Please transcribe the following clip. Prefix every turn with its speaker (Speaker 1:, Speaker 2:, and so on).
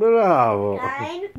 Speaker 1: Bravo.
Speaker 2: Dai.